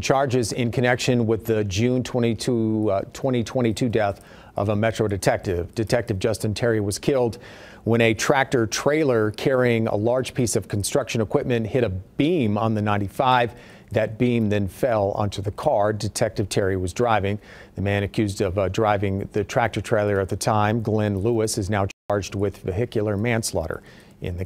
Charges in connection with the June 22, uh, 2022 death of a Metro detective. Detective Justin Terry was killed when a tractor trailer carrying a large piece of construction equipment hit a beam on the 95. That beam then fell onto the car Detective Terry was driving. The man accused of uh, driving the tractor trailer at the time, Glenn Lewis, is now charged with vehicular manslaughter in the